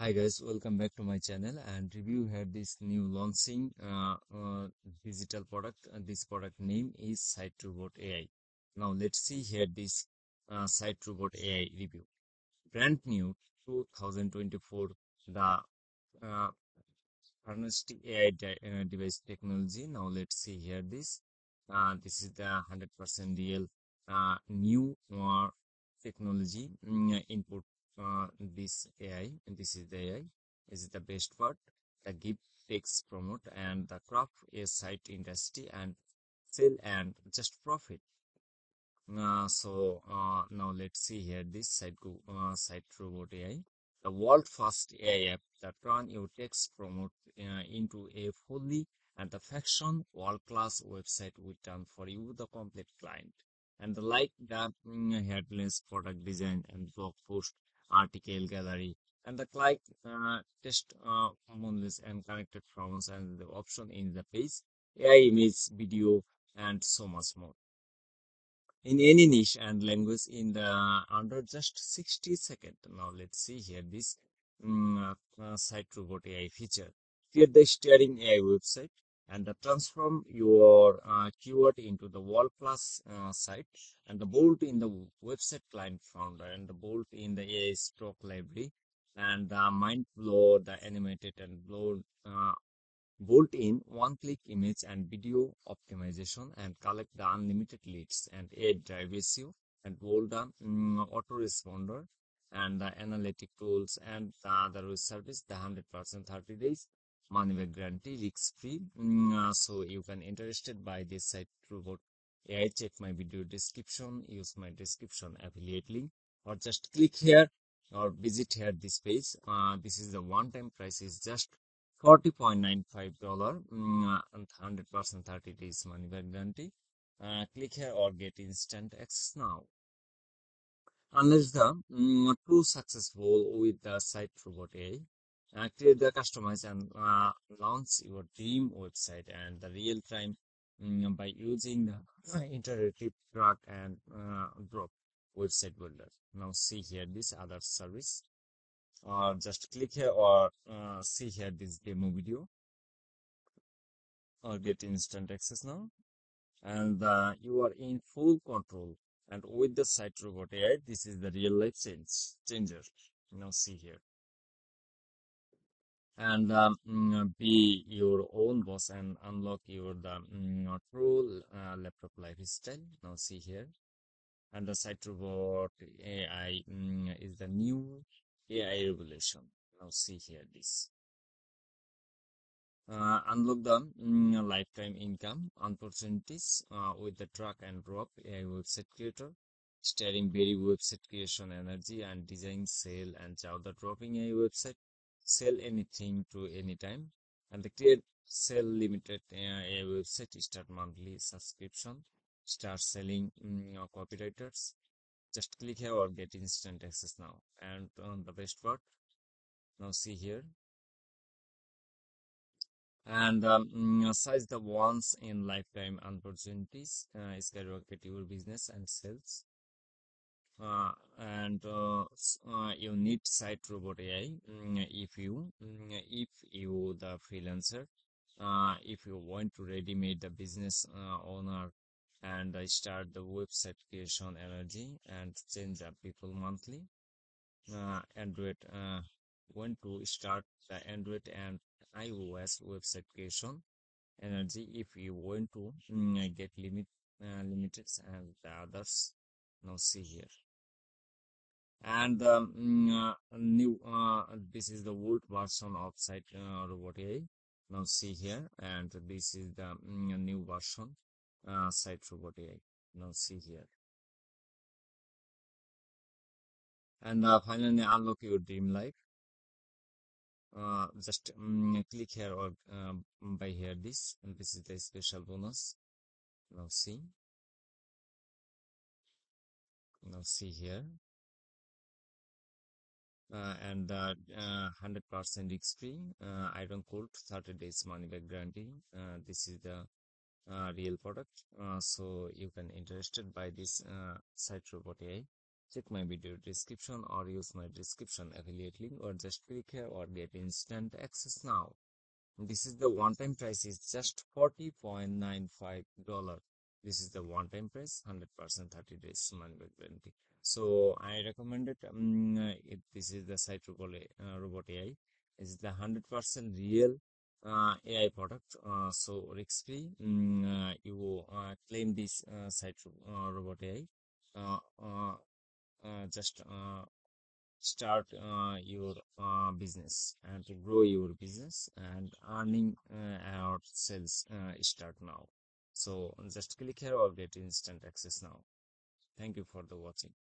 Hi guys, welcome back to my channel and review here this new launching uh, uh, digital product. Uh, this product name is SiteRobot AI. Now let's see here this uh, SiteRobot AI review. Brand new 2024 the uh, AI de uh, device technology. Now let's see here this. Uh, this is the 100% real uh, new uh, technology mm, input uh, this AI this is the AI is the best part. The give text promote and the craft is site industry and sell and just profit. Uh, so uh, now let's see here this site go uh, site robot AI the world first AI app that turn your text promote uh, into a fully and the fashion world class website will turn for you the complete client. And the like the mm, headless product design and blog post article gallery and the click uh, test uh, and connected forms and the option in the page AI image video and so much more. In any niche and language in the under just 60 seconds. Now let's see here this um, uh, site robot AI feature. Here the steering AI website and the transform your uh, keyword into the wall plus uh, site and the bolt in the website client founder and the bolt in the AI stock library and the mind blow the animated and blow uh, bolt in one click image and video optimization and collect the unlimited leads and add drive ratio and bolt the um, autoresponder and the analytic tools and the other service the 100% 30 days money back guarantee risk free so you can interested by this site robot AI check my video description use my description affiliate link or just click here or visit here this page. Uh, this is the one time price is just 40.95 dollar. Mm, uh, and 100 percent 30 days money back guarantee uh, click here or get instant access now. Unless the mm, true successful with the site robot AI uh, create the customize and uh, launch your dream website and the real time um, by using the interactive drag and uh, drop website builder. Now see here this other service. Or just click here or uh, see here this demo video. Or get instant access now. And uh, you are in full control. And with the site robot AI this is the real life change changer. Now see here and um, mm, be your own boss and unlock your the um, true uh, laptop lifestyle. Now see here. And the site robot ai um, is the new ai revolution. Now see here this. Uh, unlock the lifetime income opportunities uh, with the drag and drop ai website creator steering very website creation energy and design sale and the dropping a website sell anything to anytime and the create sell limited uh, a website start monthly subscription. Start selling um, copywriters. Just click here or get instant access now. And on the best part now see here. And um, mm, size the once in lifetime opportunities uh, skyrocket your business and sales uh, and uh, uh, you need site robot AI mm, if you mm, if you the freelancer uh, if you want to ready made the business uh, owner and I start the website creation energy and change the people monthly uh, Android uh, want to start the Android and iOS website creation energy if you want to mm, get limit uh, limited and the others. Now see here and um, mm, uh, new uh, this is the old version of site uh, robot AI now see here and this is the mm, new version uh, site robot AI now see here. And uh, finally unlock your dream life. Uh, just um, click here or uh, by here this and this is the special bonus. Now see. Now see here uh, and uh, 100% risk free uh, iron cold 30 days money back guarantee. Uh, this is the uh, real product. Uh, so you can interested by this site robot AI check my video description or use my description affiliate link or just click here or get instant access now. This is the one-time price is just 40.95 dollar this is the one-time price 100 percent 30 days money back guarantee so i recommended um, if this is the site robot, uh, robot ai is the 100 percent real uh, ai product uh, so risk free um, uh, you uh, claim this uh, site robot ai just start your business and to grow your business and earning our sales start now so just click here or get instant access now. Thank you for the watching